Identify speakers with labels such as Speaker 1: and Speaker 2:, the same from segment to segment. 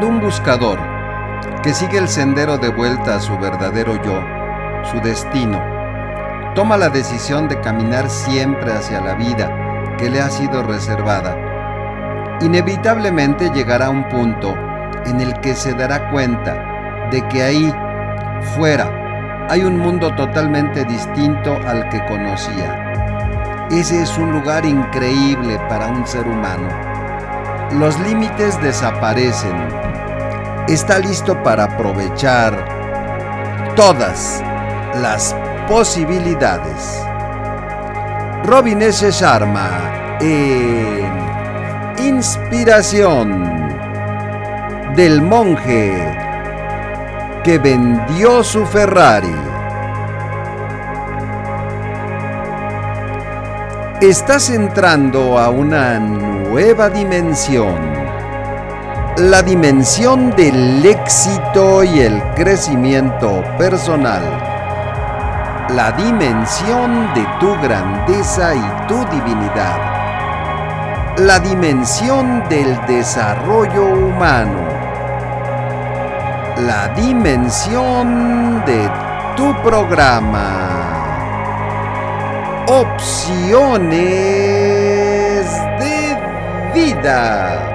Speaker 1: Cuando un buscador que sigue el sendero de vuelta a su verdadero yo, su destino, toma la decisión de caminar siempre hacia la vida que le ha sido reservada, inevitablemente llegará a un punto en el que se dará cuenta de que ahí, fuera, hay un mundo totalmente distinto al que conocía. Ese es un lugar increíble para un ser humano. Los límites desaparecen. Está listo para aprovechar todas las posibilidades. Robin S. Sharma en Inspiración del monje que vendió su Ferrari. Estás entrando a una nueva dimensión. La dimensión del éxito y el crecimiento personal. La dimensión de tu grandeza y tu divinidad. La dimensión del desarrollo humano la dimensión de tu programa. Opciones de vida.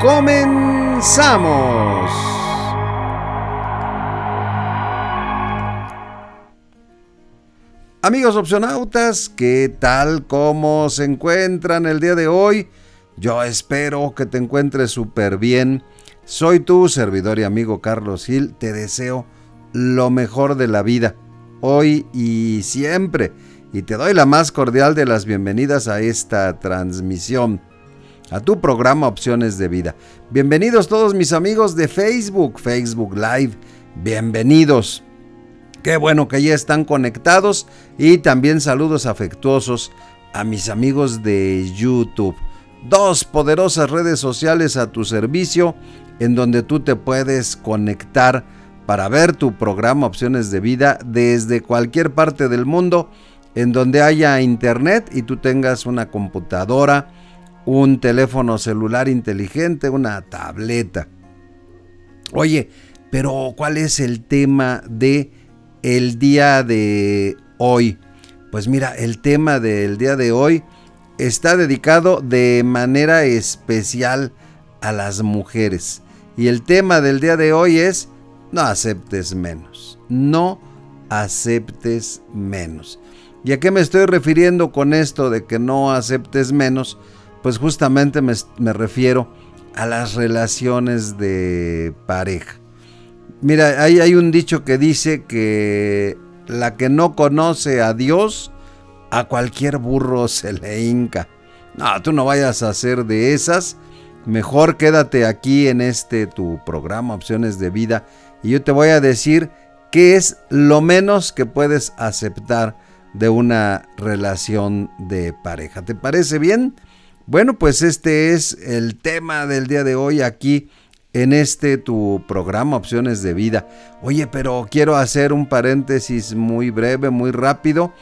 Speaker 1: Comenzamos. Amigos opcionautas, ¿qué tal? ¿Cómo se encuentran el día de hoy? Yo espero que te encuentres súper bien soy tu servidor y amigo Carlos Gil. Te deseo lo mejor de la vida, hoy y siempre. Y te doy la más cordial de las bienvenidas a esta transmisión, a tu programa Opciones de Vida. Bienvenidos todos mis amigos de Facebook, Facebook Live. Bienvenidos. Qué bueno que ya están conectados y también saludos afectuosos a mis amigos de YouTube. Dos poderosas redes sociales a tu servicio en donde tú te puedes conectar para ver tu programa Opciones de Vida desde cualquier parte del mundo en donde haya internet y tú tengas una computadora, un teléfono celular inteligente, una tableta. Oye, pero ¿cuál es el tema de el día de hoy? Pues mira, el tema del día de hoy está dedicado de manera especial a las mujeres. Y el tema del día de hoy es no aceptes menos. No aceptes menos. ¿Y a qué me estoy refiriendo con esto de que no aceptes menos? Pues justamente me, refiero a las relaciones de pareja. Mira, ahí hay un dicho que dice que la que no conoce a Dios, a cualquier burro se le hinca. No, tú no vayas a ser de esas mejor quédate aquí en este tu programa Opciones de Vida y yo te voy a decir qué es lo menos que puedes aceptar de una relación de pareja. ¿Te parece bien? Bueno, pues este es el tema del día de hoy aquí en este tu programa Opciones de Vida. Oye, pero quiero hacer un paréntesis muy breve, muy rápido,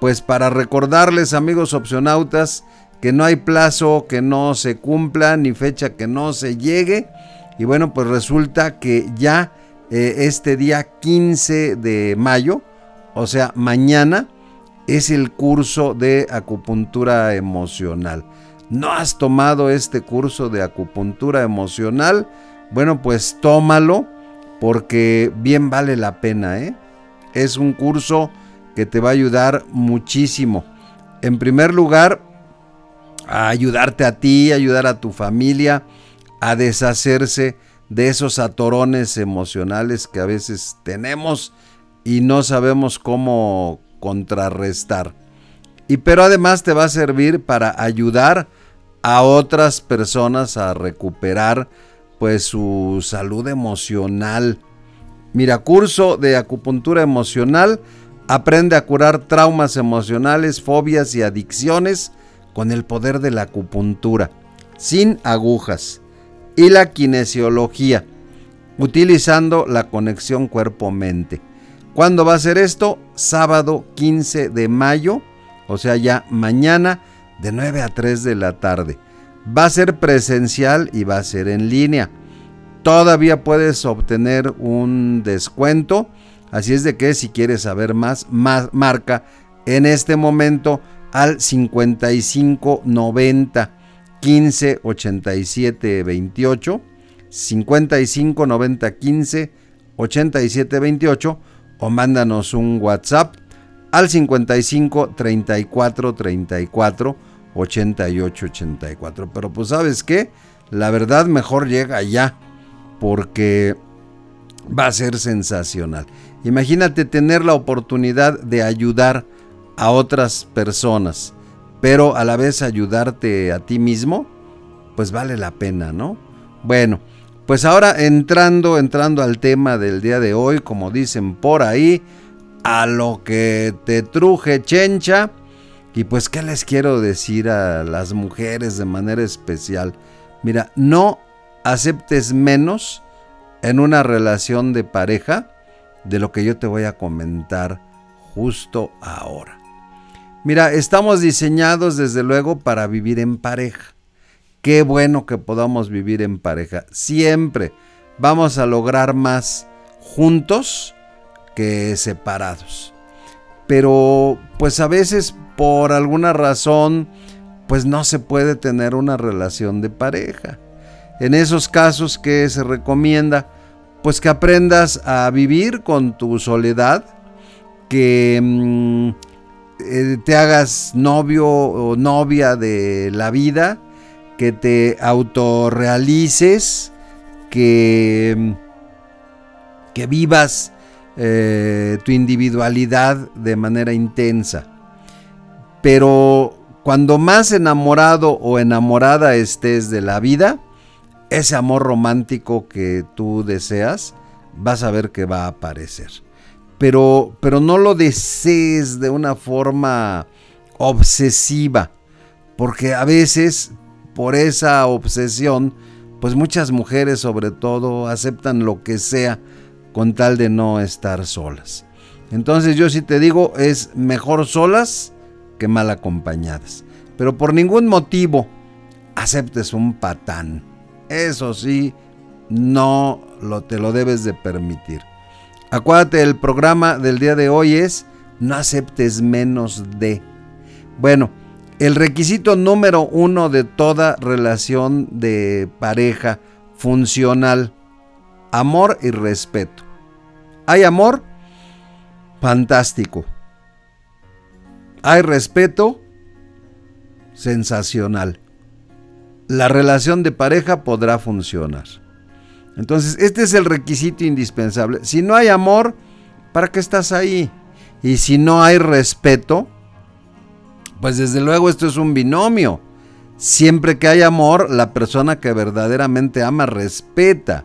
Speaker 1: pues para recordarles amigos opcionautas que no hay plazo que no se cumpla ni fecha que no se llegue. Y bueno, pues resulta que ya eh, este día 15 de mayo, o sea, mañana, es el curso de acupuntura emocional. ¿No has tomado este curso de acupuntura emocional? Bueno, pues tómalo porque bien vale la pena. ¿eh? Es un curso que te va a ayudar muchísimo. En primer lugar, a ayudarte a ti, ayudar a tu familia a deshacerse de esos atorones emocionales que a veces tenemos y no sabemos cómo contrarrestar. Y pero además te va a servir para ayudar a otras personas a recuperar pues su salud emocional. Mira, curso de acupuntura emocional, aprende a curar traumas emocionales, fobias y adicciones con el poder de la acupuntura, sin agujas, y la kinesiología, utilizando la conexión cuerpo-mente. ¿Cuándo va a ser esto? Sábado 15 de mayo, o sea ya mañana, de 9 a 3 de la tarde. Va a ser presencial y va a ser en línea. todavía puedes obtener un descuento. Así es de que si quieres saber más, más marca en este momento al 5590 15 87 28 55 90 15 87 28 o mándanos un WhatsApp al 55 34 34 88 84. Pero pues sabes qué, la verdad mejor llega ya porque va a ser sensacional. Imagínate tener la oportunidad de ayudar a otras personas, pero a la vez ayudarte a ti mismo, pues vale la pena, ¿no? Bueno, pues ahora entrando, entrando al tema del día de hoy, como dicen por ahí, a lo que te truje chencha. Y pues, ¿qué les quiero decir a las mujeres de manera especial? Mira, no aceptes menos en una relación de pareja de lo que yo te voy a comentar justo ahora. Mira, estamos diseñados desde luego para vivir en pareja. Qué bueno que podamos vivir en pareja. Siempre vamos a lograr más juntos que separados. Pero pues a veces por alguna razón pues no se puede tener una relación de pareja. En esos casos que se recomienda pues que aprendas a vivir con tu soledad, que mm, eh, te hagas novio o novia de la vida, que te autorrealices, que, que vivas eh, tu individualidad de manera intensa. Pero cuando más enamorado o enamorada estés de la vida, ese amor romántico que tú deseas, vas a ver que va a aparecer. Pero, pero no lo desees de una forma obsesiva, porque a veces por esa obsesión, pues muchas mujeres sobre todo aceptan lo que sea con tal de no estar solas. Entonces yo sí te digo, es mejor solas que mal acompañadas. Pero por ningún motivo aceptes un patán. Eso sí, no lo, te lo debes de permitir. Acuérdate, el programa del día de hoy es no aceptes menos de. Bueno, el requisito número uno de toda relación de pareja funcional, amor y respeto. ¿Hay amor? Fantástico. ¿Hay respeto? Sensacional. La relación de pareja podrá funcionar. Entonces, este es el requisito indispensable. Si no hay amor, ¿para qué estás ahí? Y si no hay respeto, pues desde luego esto es un binomio. Siempre que hay amor, la persona que verdaderamente ama respeta.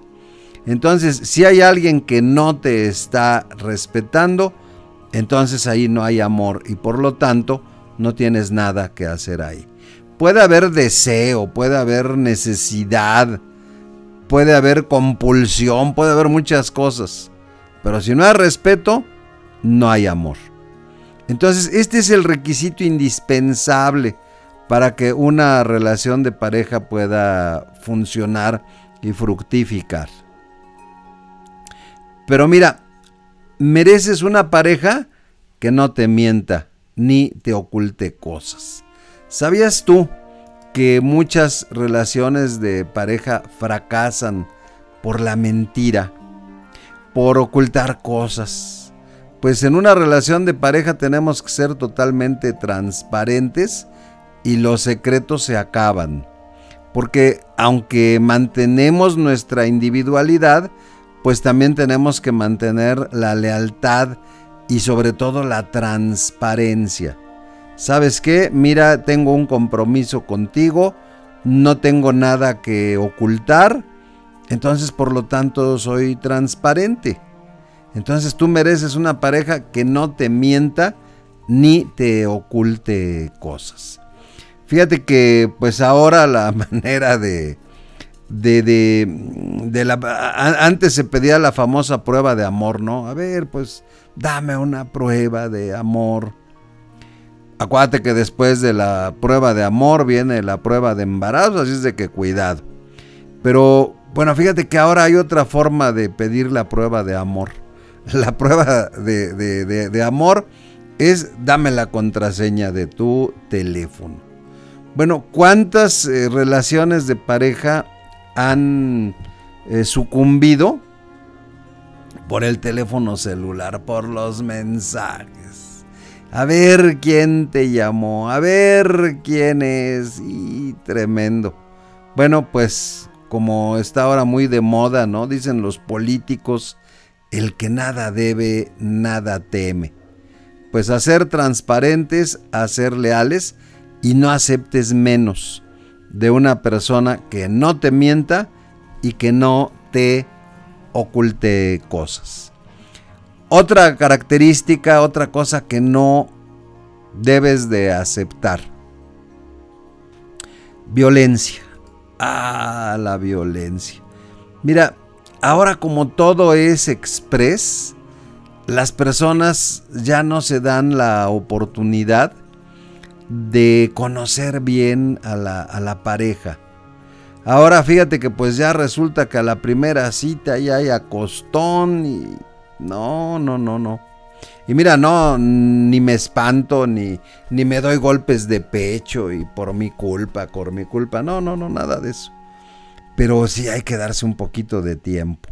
Speaker 1: Entonces, si hay alguien que no te está respetando, entonces ahí no hay amor y por lo tanto no tienes nada que hacer ahí. Puede haber deseo, puede haber necesidad, puede haber compulsión, puede haber muchas cosas. Pero si no hay respeto, no hay amor. Entonces, este es el requisito indispensable para que una relación de pareja pueda funcionar y fructificar. Pero mira, mereces una pareja que no te mienta ni te oculte cosas. ¿Sabías tú que muchas relaciones de pareja fracasan por la mentira, por ocultar cosas? Pues en una relación de pareja tenemos que ser totalmente transparentes y los secretos se acaban. Porque aunque mantenemos nuestra individualidad, pues también tenemos que mantener la lealtad y sobre todo la transparencia. ¿Sabes qué? Mira, tengo un compromiso contigo, no tengo nada que ocultar, entonces por lo tanto soy transparente. Entonces tú mereces una pareja que no te mienta ni te oculte cosas. Fíjate que pues ahora la manera de, de, de, la... Antes se pedía la famosa prueba de amor, ¿no? A ver, pues dame una prueba de amor. Acuérdate que después de la prueba de amor viene la prueba de embarazo, así es de que cuidado. Pero Bueno, fíjate que ahora hay otra forma de pedir la prueba de amor. La prueba de, amor es dame la contraseña de tu teléfono. Bueno, ¿cuántas eh, relaciones de pareja han eh, sucumbido por el teléfono celular, por los mensajes? A ver quién te llamó, a ver quién es, y tremendo. Bueno, pues como está ahora muy de moda, ¿no? Dicen los políticos, el que nada debe, nada teme. Pues a ser transparentes, a ser leales y no aceptes menos de una persona que no te mienta y que no te oculte cosas. Otra característica, otra cosa que no debes de aceptar. Violencia a la violencia. Mira, ahora como todo es express, las personas ya no se dan la oportunidad de conocer bien a la, a la pareja. Ahora fíjate que pues ya resulta que a la primera cita ya hay acostón y... No, no, no, no. Y mira, no, ni me espanto, ni, ni me doy golpes de pecho y por mi culpa, por mi culpa. No, no, no, nada de eso. Pero sí hay que darse un poquito de tiempo.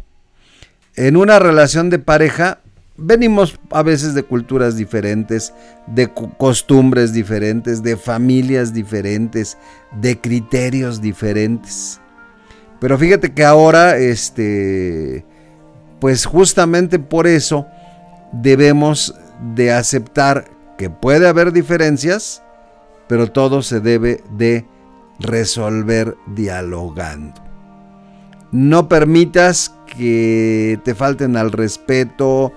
Speaker 1: En una relación de pareja, venimos a veces de culturas diferentes, de costumbres diferentes, de familias diferentes, de criterios diferentes. Pero fíjate que ahora, este, pues justamente por eso, debemos de aceptar que puede haber diferencias, pero todo se debe de resolver dialogando. No permitas que te falten al respeto,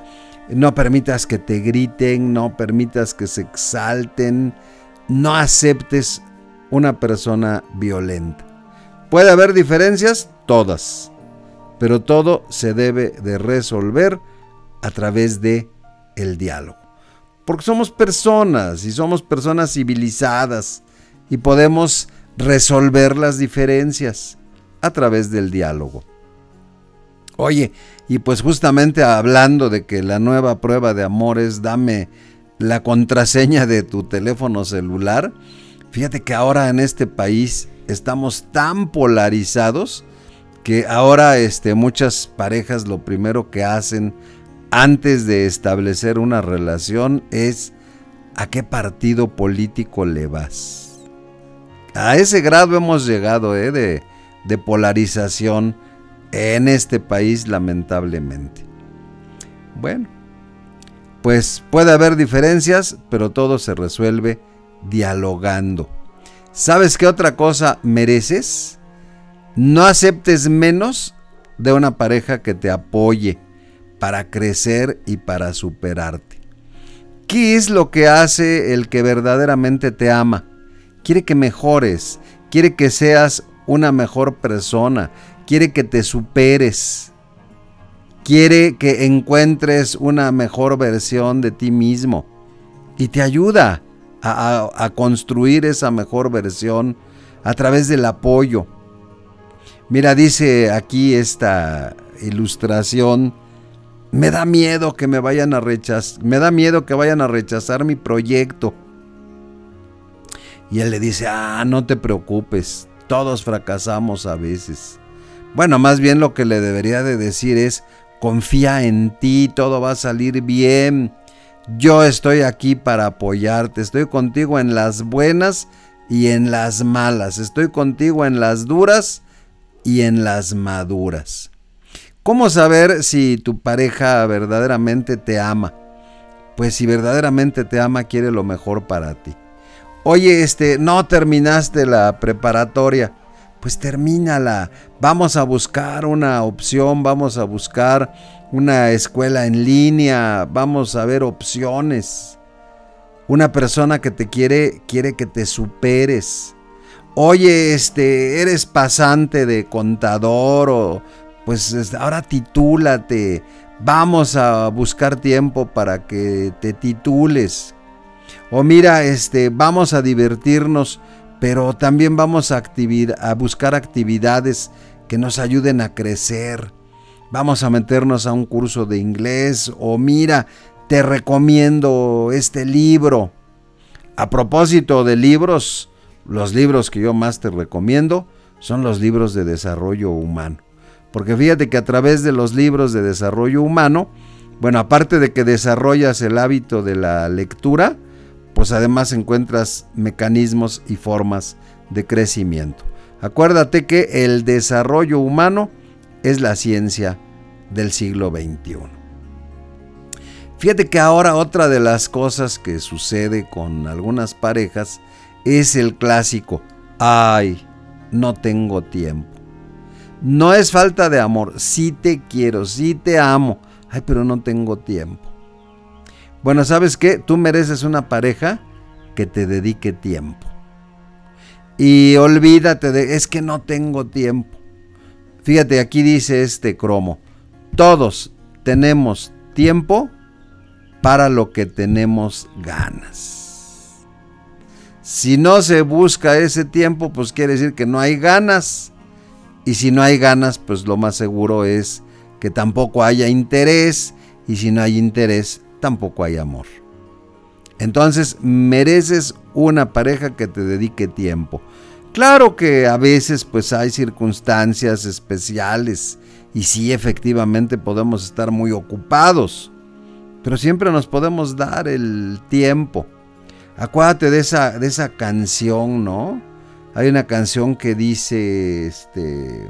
Speaker 1: no permitas que te griten, no permitas que se exalten, no aceptes una persona violenta. Puede haber diferencias, todas, pero todo se debe de resolver a través de el diálogo. Porque somos personas y somos personas civilizadas y podemos resolver las diferencias a través del diálogo. Oye, y pues justamente hablando de que la nueva prueba de amor es dame la contraseña de tu teléfono celular, fíjate que ahora en este país estamos tan polarizados que ahora este, muchas parejas lo primero que hacen antes de establecer una relación es a qué partido político le vas. A ese grado hemos llegado ¿eh? de, de polarización en este país lamentablemente. Bueno, pues puede haber diferencias, pero todo se resuelve dialogando. ¿Sabes qué otra cosa mereces? No aceptes menos de una pareja que te apoye para crecer y para superarte. ¿Qué es lo que hace el que verdaderamente te ama? Quiere que mejores, quiere que seas una mejor persona, quiere que te superes, quiere que encuentres una mejor versión de ti mismo. Y te ayuda a, construir esa mejor versión a través del apoyo. Mira, dice aquí esta ilustración, me da miedo que me vayan a rechazar, me da miedo que vayan a rechazar mi proyecto. Y él le dice, ah, no te preocupes, todos fracasamos a veces. Bueno, más bien lo que le debería de decir es, confía en ti, todo va a salir bien. Yo estoy aquí para apoyarte, estoy contigo en las buenas y en las malas, estoy contigo en las duras y en las maduras. ¿Cómo saber si tu pareja verdaderamente te ama? Pues si verdaderamente te ama, quiere lo mejor para ti. Oye, este, no terminaste la preparatoria. Pues termínala. Vamos a buscar una opción, vamos a buscar una escuela en línea, vamos a ver opciones. Una persona que te quiere quiere que te superes. Oye, este, eres pasante de contador o pues ahora titúlate, vamos a buscar tiempo para que te titules. O mira, este, vamos a divertirnos, pero también vamos a, a buscar actividades que nos ayuden a crecer. Vamos a meternos a un curso de inglés o mira, te recomiendo este libro. A propósito de libros, los libros que yo más te recomiendo son los libros de desarrollo humano. Porque fíjate que a través de los libros de desarrollo humano, bueno, aparte de que desarrollas el hábito de la lectura, pues además encuentras mecanismos y formas de crecimiento. Acuérdate que el desarrollo humano es la ciencia del siglo XXI. Fíjate que ahora otra de las cosas que sucede con algunas parejas es el clásico, ay, no tengo tiempo. No es falta de amor, sí te quiero, sí te amo, ay, pero no tengo tiempo. Bueno, ¿sabes qué? Tú mereces una pareja que te dedique tiempo. Y olvídate de, es que no tengo tiempo. Fíjate, aquí dice este cromo, todos tenemos tiempo para lo que tenemos ganas. Si no se busca ese tiempo, pues quiere decir que no hay ganas. Y si no hay ganas, pues lo más seguro es que tampoco haya interés. Y si no hay interés, tampoco hay amor. Entonces mereces una pareja que te dedique tiempo. Claro que a veces pues hay circunstancias especiales y sí efectivamente podemos estar muy ocupados, pero siempre nos podemos dar el tiempo. Acuérdate de esa, de esa canción, ¿no? Hay una canción que dice, este,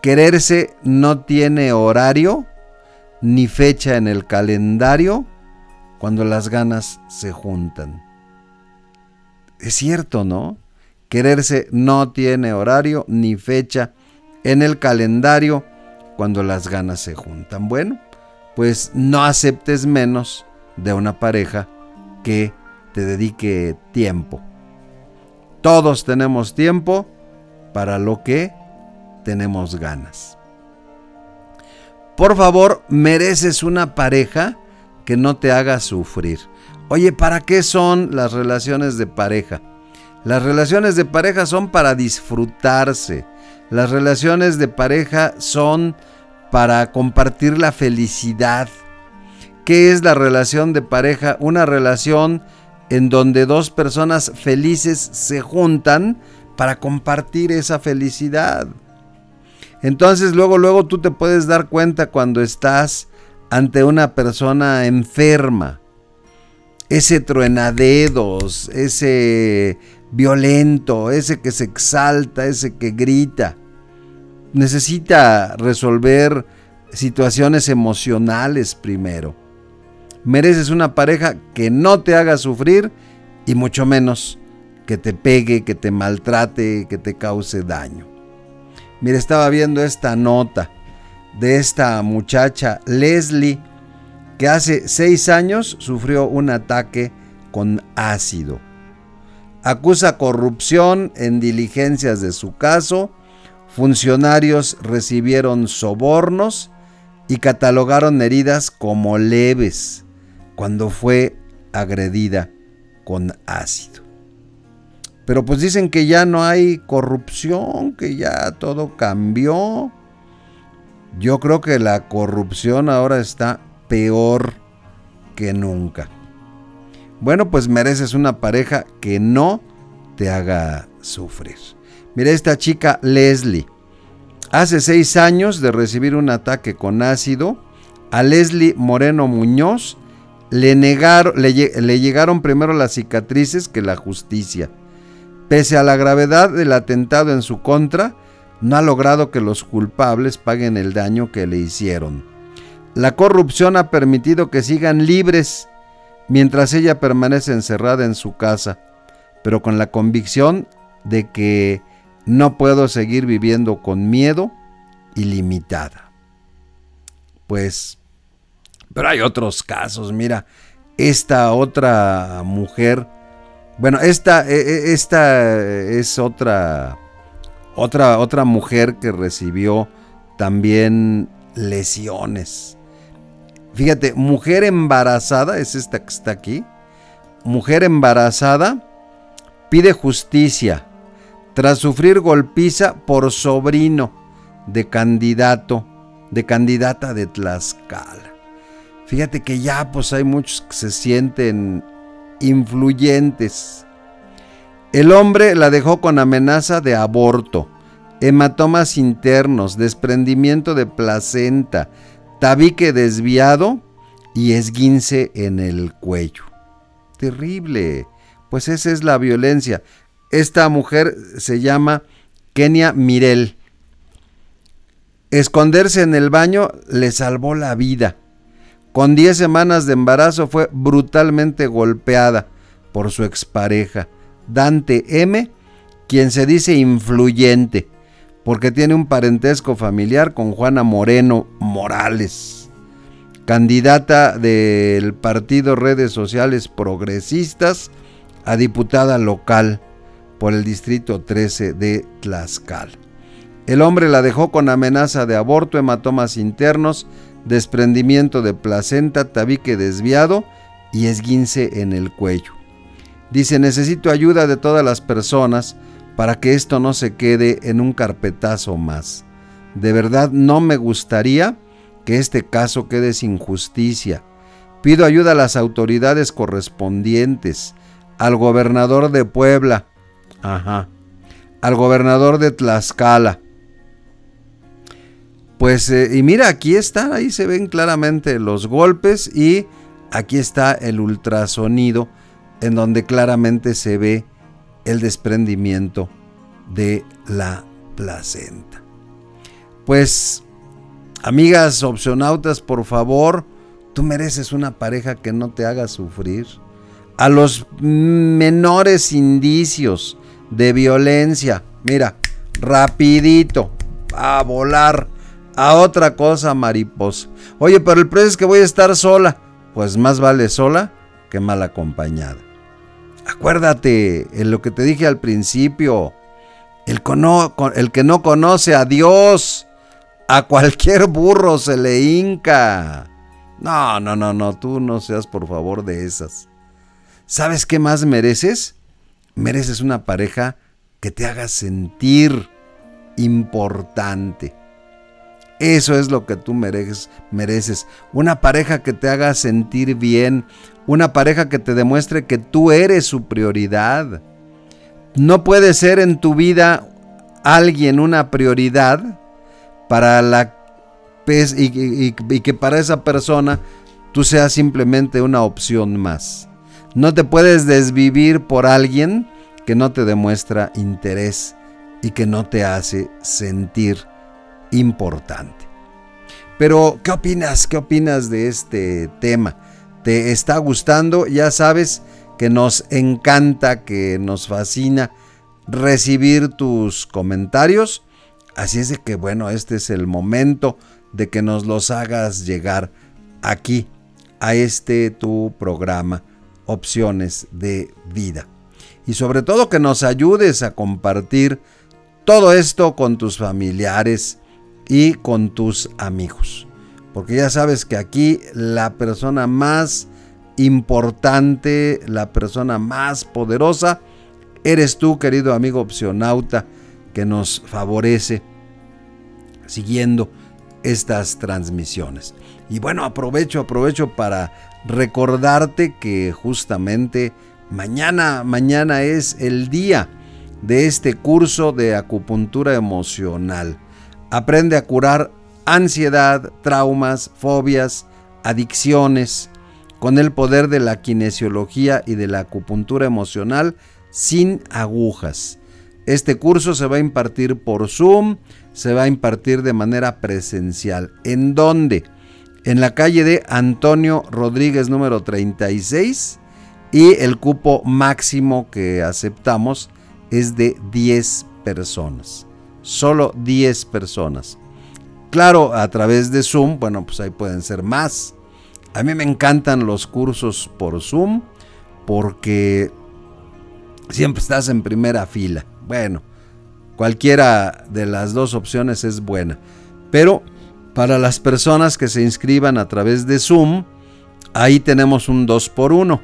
Speaker 1: quererse no tiene horario ni fecha en el calendario cuando las ganas se juntan. Es cierto, ¿no? Quererse no tiene horario ni fecha en el calendario cuando las ganas se juntan. Bueno, pues no aceptes menos de una pareja que te dedique tiempo. Todos tenemos tiempo para lo que tenemos ganas. Por favor, mereces una pareja que no te haga sufrir. Oye, ¿para qué son las relaciones de pareja? Las relaciones de pareja son para disfrutarse. Las relaciones de pareja son para compartir la felicidad. ¿Qué es la relación de pareja? Una relación en donde dos personas felices se juntan para compartir esa felicidad. Entonces luego, luego tú te puedes dar cuenta cuando estás ante una persona enferma. Ese truenadedos, ese violento, ese que se exalta, ese que grita. Necesita resolver situaciones emocionales primero. Mereces una pareja que no te haga sufrir y mucho menos que te pegue, que te maltrate, que te cause daño. Mira, estaba viendo esta nota de esta muchacha Leslie, que hace seis años sufrió un ataque con ácido. Acusa corrupción en diligencias de su caso, funcionarios recibieron sobornos y catalogaron heridas como leves cuando fue agredida con ácido. Pero pues dicen que ya no hay corrupción, que ya todo cambió. Yo creo que la corrupción ahora está peor que nunca. Bueno, pues mereces una pareja que no te haga sufrir. Mira esta chica Leslie. Hace seis años de recibir un ataque con ácido, a Leslie Moreno Muñoz le, le llegaron primero las cicatrices que la justicia. Pese a la gravedad del atentado en su contra, no ha logrado que los culpables paguen el daño que le hicieron. La corrupción ha permitido que sigan libres mientras ella permanece encerrada en su casa, pero con la convicción de que no puedo seguir viviendo con miedo ilimitada. Pues, pero hay otros casos, mira, esta otra mujer, bueno, esta, e, e, esta es otra otra, otra mujer que recibió también lesiones. Fíjate, mujer embarazada, es esta que está aquí. Mujer embarazada pide justicia tras sufrir golpiza por sobrino de candidato, de candidata de Tlaxcala. Fíjate que ya pues hay muchos que se sienten influyentes. El hombre la dejó con amenaza de aborto, hematomas internos, desprendimiento de placenta, tabique desviado y esguince en el cuello. Terrible. Pues esa es la violencia. Esta mujer se llama Kenia Mirel. Esconderse en el baño le salvó la vida. Con 10 semanas de embarazo fue brutalmente golpeada por su expareja, Dante M., quien se dice influyente, porque tiene un parentesco familiar con Juana Moreno Morales, candidata del partido Redes Sociales Progresistas a diputada local por el distrito 13 de Tlaxcala. El hombre la dejó con amenaza de aborto, hematomas internos, desprendimiento de placenta, tabique desviado y esguince en el cuello. Dice, necesito ayuda de todas las personas para que esto no se quede en un carpetazo más. De verdad no me gustaría que este caso quede sin justicia. Pido ayuda a las autoridades correspondientes, al gobernador de Puebla, ajá, al gobernador de Tlaxcala, pues, eh, y mira, aquí están, ahí se ven claramente los golpes y aquí está el ultrasonido en donde claramente se ve el desprendimiento de la placenta. Pues, amigas opcionautas, por favor, tú mereces una pareja que no te haga sufrir. A los menores indicios de violencia, mira, rapidito, a volar a otra cosa, mariposa. Oye, pero el precio es que voy a estar sola. Pues más vale sola que mal acompañada. Acuérdate en lo que te dije al principio. El, el que no conoce a Dios, a cualquier burro se le hinca. No, no, no, no, tú no seas por favor de esas. ¿Sabes qué más mereces? Mereces una pareja que te haga sentir importante eso es lo que tú mereces. Una pareja que te haga sentir bien. Una pareja que te demuestre que tú eres su prioridad. No puede ser en tu vida alguien una prioridad para la y, y que para esa persona tú seas simplemente una opción más. No te puedes desvivir por alguien que no te demuestra interés y que no te hace sentir importante. Pero, ¿qué opinas? ¿Qué opinas de este tema? ¿Te está gustando? Ya sabes que nos encanta, que nos fascina recibir tus comentarios. Así es de que, bueno, este es el momento de que nos los hagas llegar aquí, a este tu programa, Opciones de Vida. Y sobre todo que nos ayudes a compartir todo esto con tus familiares, y con tus amigos. Porque ya sabes que aquí la persona más importante, la persona más poderosa, eres tú, querido amigo opcionauta, que nos favorece siguiendo estas transmisiones. Y bueno, aprovecho, aprovecho para recordarte que justamente mañana, mañana es el día de este curso de acupuntura emocional. Aprende a curar ansiedad, traumas, fobias, adicciones, con el poder de la kinesiología y de la acupuntura emocional sin agujas. Este curso se va a impartir por Zoom, se va a impartir de manera presencial. ¿En dónde? En la calle de Antonio Rodríguez número 36 y el cupo máximo que aceptamos es de 10 personas solo 10 personas. Claro, a través de Zoom, bueno, pues ahí pueden ser más. A mí me encantan los cursos por Zoom porque siempre estás en primera fila. Bueno, cualquiera de las dos opciones es buena. Pero para las personas que se inscriban a través de Zoom, ahí tenemos un 2 por 1.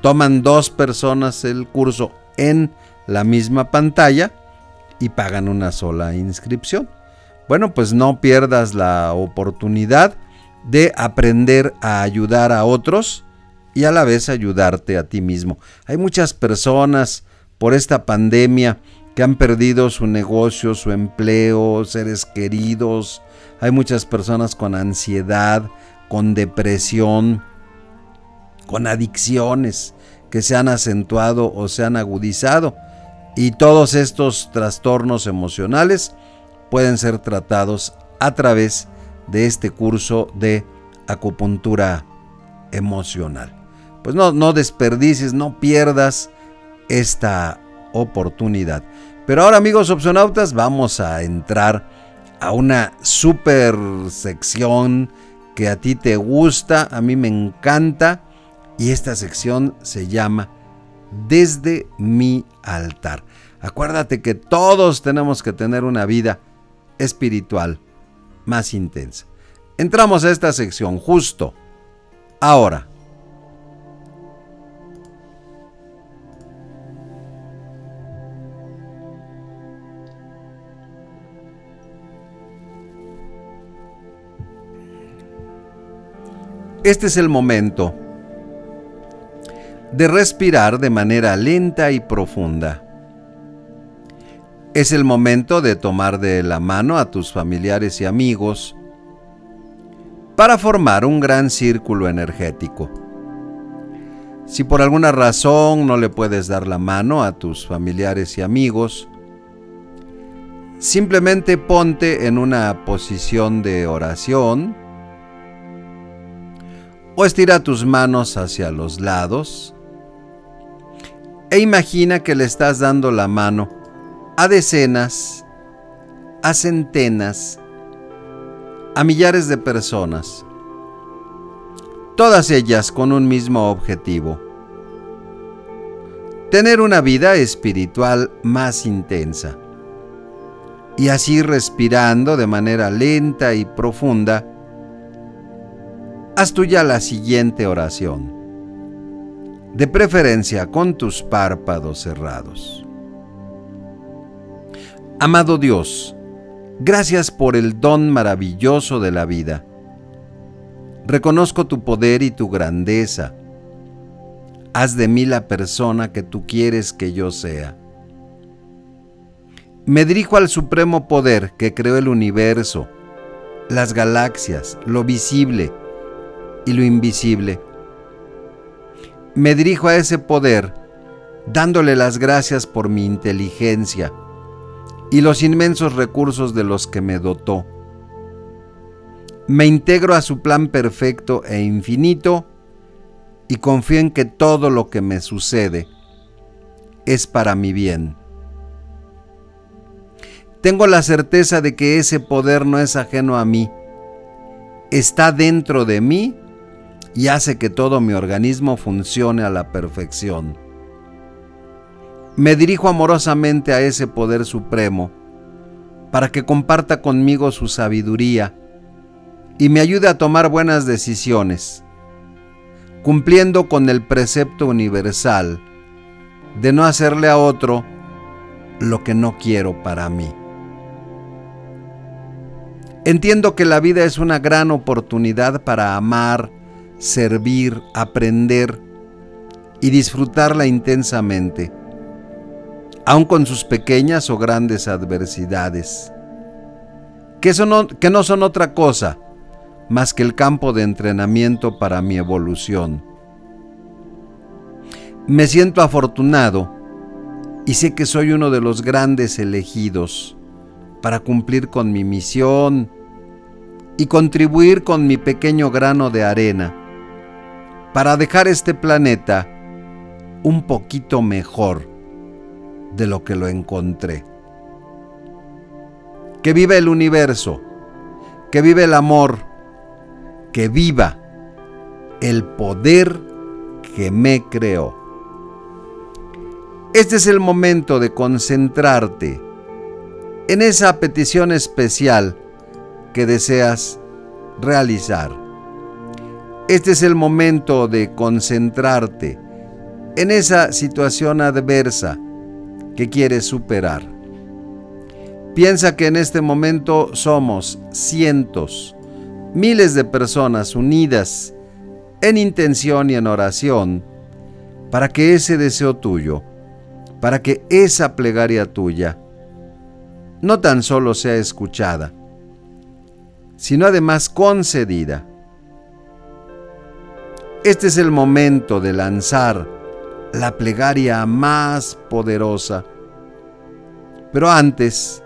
Speaker 1: Toman dos personas el curso en la misma pantalla y pagan una sola inscripción. bueno, pues no pierdas la oportunidad de aprender a ayudar a otros y a la vez ayudarte a ti mismo. Hay muchas personas por esta pandemia que han perdido su negocio, su empleo, seres queridos. Hay muchas personas con ansiedad, con depresión, con adicciones que se han acentuado o se han agudizado. Y todos estos trastornos emocionales pueden ser tratados a través de este curso de acupuntura emocional. Pues no, no desperdicies, no pierdas esta oportunidad. Pero ahora amigos opcionautas vamos a entrar a una super sección que a ti te gusta, a mí me encanta y esta sección se llama Desde mi altar. Acuérdate que todos tenemos que tener una vida espiritual más intensa. Entramos a esta sección justo ahora. Este es el momento de respirar de manera lenta y profunda. Es el momento de tomar de la mano a tus familiares y amigos para formar un gran círculo energético. Si por alguna razón no le puedes dar la mano a tus familiares y amigos, simplemente ponte en una posición de oración o estira tus manos hacia los lados e imagina que le estás dando la mano a decenas, a centenas, a millares de personas, todas ellas con un mismo objetivo, tener una vida espiritual más intensa. Y así respirando de manera lenta y profunda, haz tuya la siguiente oración de preferencia con tus párpados cerrados. Amado Dios, gracias por el don maravilloso de la vida. Reconozco tu poder y tu grandeza. Haz de mí la persona que tú quieres que yo sea. Me dirijo al supremo poder que creó el universo, las galaxias, lo visible y lo invisible me dirijo a ese poder dándole las gracias por mi inteligencia y los inmensos recursos de los que me dotó. Me integro a su plan perfecto e infinito y confío en que todo lo que me sucede es para mi bien. Tengo la certeza de que ese poder no es ajeno a mí, está dentro de mí y hace que todo mi organismo funcione a la perfección. Me dirijo amorosamente a ese poder supremo para que comparta conmigo su sabiduría y me ayude a tomar buenas decisiones, cumpliendo con el precepto universal de no hacerle a otro lo que no quiero para mí. Entiendo que la vida es una gran oportunidad para amar, servir, aprender y disfrutarla intensamente, aun con sus pequeñas o grandes adversidades, que, que no son otra cosa más que el campo de entrenamiento para mi evolución. Me siento afortunado y sé que soy uno de los grandes elegidos para cumplir con mi misión y contribuir con mi pequeño grano de arena para dejar este planeta un poquito mejor de lo que lo encontré. Que viva el universo, que viva el amor, que viva el poder que me creó. Este es el momento de concentrarte en esa petición especial que deseas realizar este es el momento de concentrarte en esa situación adversa que quieres superar. Piensa que en este momento somos cientos, miles de personas unidas en intención y en oración para que ese deseo tuyo, para que esa plegaria tuya, no tan solo sea escuchada, sino además concedida. Este es el momento de lanzar la plegaria más poderosa. Pero antes,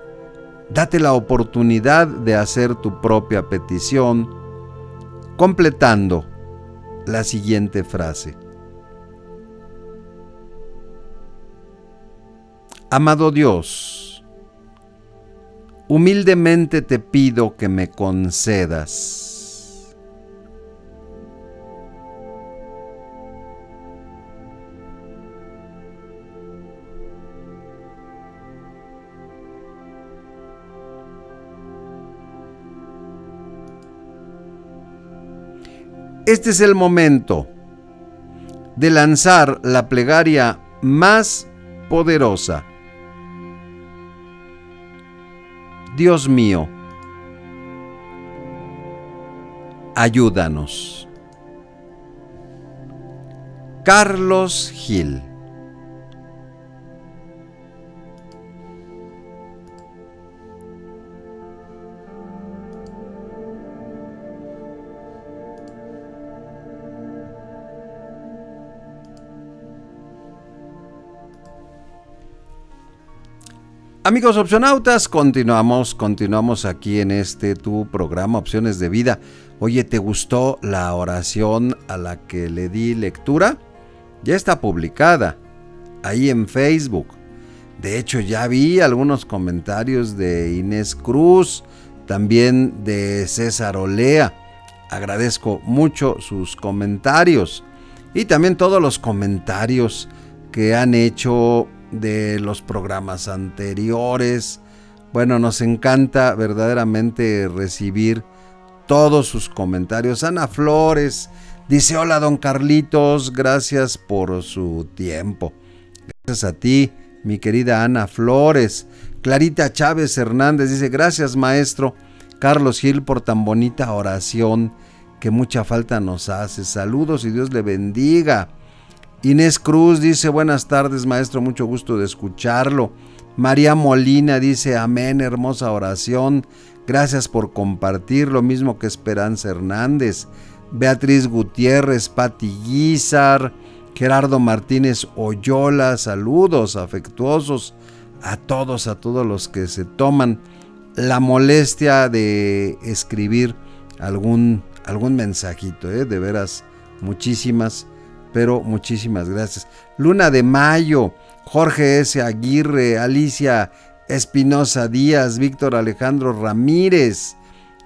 Speaker 1: date la oportunidad de hacer tu propia petición completando la siguiente frase. Amado Dios, humildemente te pido que me concedas Este es el momento de lanzar la plegaria más poderosa. Dios mío, ayúdanos. Carlos Gil Amigos opcionautas, continuamos, continuamos aquí en este tu programa Opciones de Vida. Oye, ¿te gustó la oración a la que le di lectura? Ya está publicada ahí en Facebook. De hecho, ya vi algunos comentarios de Inés Cruz, también de César Olea. Agradezco mucho sus comentarios y también todos los comentarios que han hecho de los programas anteriores. Bueno, nos encanta verdaderamente recibir todos sus comentarios. Ana Flores dice, hola don Carlitos, gracias por su tiempo. Gracias a ti, mi querida Ana Flores. Clarita Chávez Hernández dice, gracias maestro Carlos Gil por tan bonita oración que mucha falta nos hace. Saludos y Dios le bendiga. Inés Cruz dice buenas tardes maestro, mucho gusto de escucharlo. María Molina dice amén, hermosa oración. Gracias por compartir, lo mismo que Esperanza Hernández. Beatriz Gutiérrez, Pati Guizar, Gerardo Martínez Oyola, saludos afectuosos a todos, a todos los que se toman la molestia de escribir algún, algún mensajito, ¿eh? de veras, muchísimas pero muchísimas gracias. Luna de Mayo, Jorge S. Aguirre, Alicia Espinosa Díaz, Víctor Alejandro Ramírez,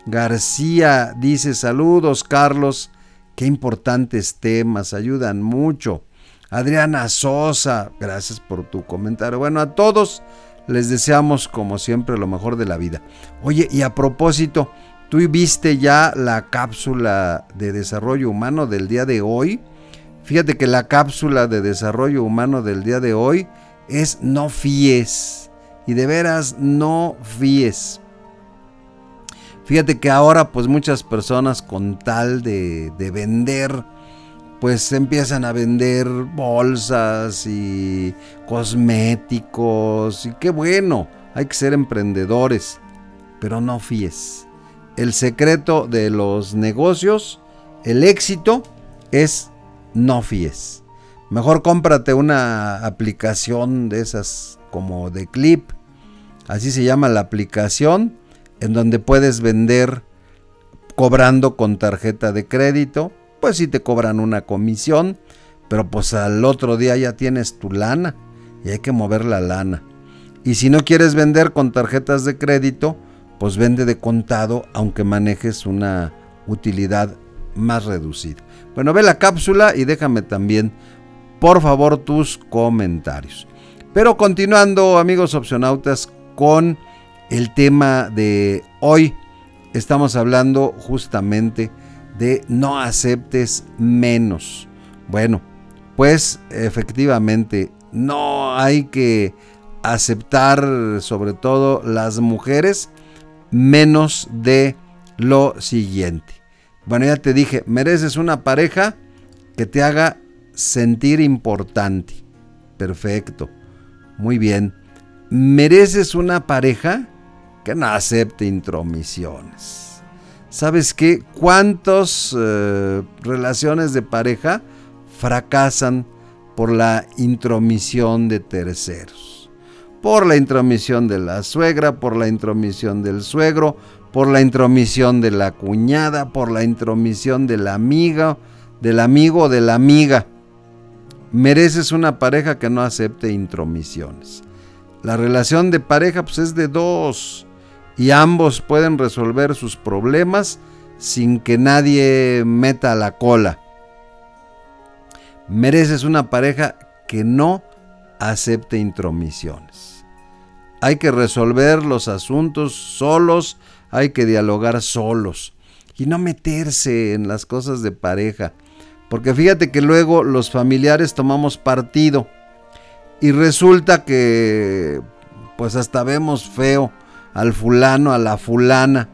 Speaker 1: García dice saludos Carlos, qué importantes temas, ayudan mucho. Adriana Sosa, gracias por tu comentario. Bueno, a todos les deseamos como siempre lo mejor de la vida. Oye, y a propósito, ¿tú viste ya la cápsula de desarrollo humano del día de hoy? Fíjate que la cápsula de desarrollo humano del día de hoy es no fíes. Y de veras no fíes. Fíjate que ahora pues muchas personas con tal de, de vender, pues empiezan a vender bolsas y cosméticos. Y qué bueno, hay que ser emprendedores. Pero no fíes. El secreto de los negocios, el éxito, es no fíes. Mejor cómprate una aplicación de esas como de clip, así se llama la aplicación, en donde puedes vender cobrando con tarjeta de crédito, pues si te cobran una comisión, pero pues al otro día ya tienes tu lana y hay que mover la lana. Y si no quieres vender con tarjetas de crédito, pues vende de contado aunque manejes una utilidad más reducida. Bueno, ve la cápsula y déjame también, por favor, tus comentarios. Pero continuando, amigos opcionautas, con el tema de hoy, estamos hablando justamente de no aceptes menos. Bueno, pues efectivamente no hay que aceptar, sobre todo las mujeres, menos de lo siguiente. Bueno, ya te dije, mereces una pareja que te haga sentir importante. Perfecto. Muy bien. Mereces una pareja que no acepte intromisiones. ¿Sabes qué? ¿Cuántas eh, relaciones de pareja fracasan por la intromisión de terceros? Por la intromisión de la suegra, por la intromisión del suegro, por la intromisión de la cuñada, por la intromisión de la amiga, del amigo o de la amiga. Mereces una pareja que no acepte intromisiones. La relación de pareja pues, es de dos y ambos pueden resolver sus problemas sin que nadie meta la cola. Mereces una pareja que no acepte intromisiones. Hay que resolver los asuntos solos, hay que dialogar solos y no meterse en las cosas de pareja. Porque fíjate que luego los familiares tomamos partido y resulta que pues hasta vemos feo al fulano, a la fulana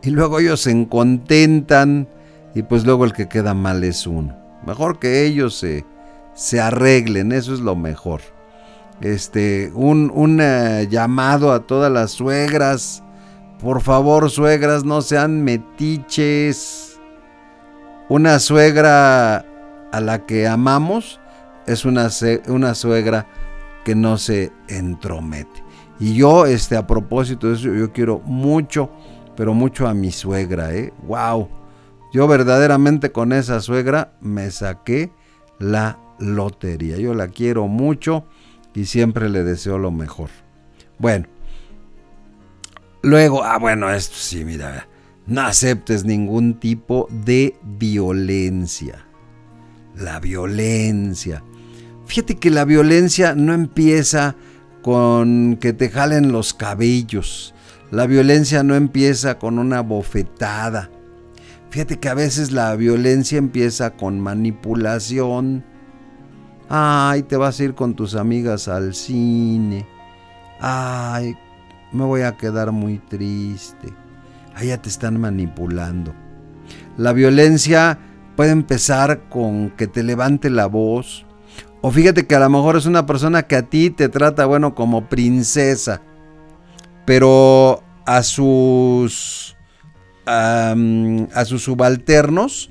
Speaker 1: y luego ellos se contentan y pues luego el que queda mal es uno. Mejor que ellos se, se arreglen, eso es lo mejor. Este, un, un llamado a todas las suegras. Por favor, suegras, no sean metiches una suegra a la que amamos es una, una suegra que no se entromete. Y yo, este, a propósito de eso, yo quiero mucho, pero mucho a mi suegra, ¿eh? ¡Wow! Yo verdaderamente con esa suegra me saqué la lotería. Yo la quiero mucho y siempre le deseo lo mejor. Bueno. Luego, ah, bueno, esto sí, mira, no aceptes ningún tipo de violencia. La violencia. Fíjate que la violencia no empieza con que te jalen los cabellos. La violencia no empieza con una bofetada. Fíjate que a veces la violencia empieza con manipulación. Ay, te vas a ir con tus amigas al cine. Ay, me voy a quedar muy triste allá te están manipulando. La violencia puede empezar con que te levante la voz. O fíjate que a lo mejor es una persona que a ti te trata, bueno, como princesa. Pero a sus, a sus subalternos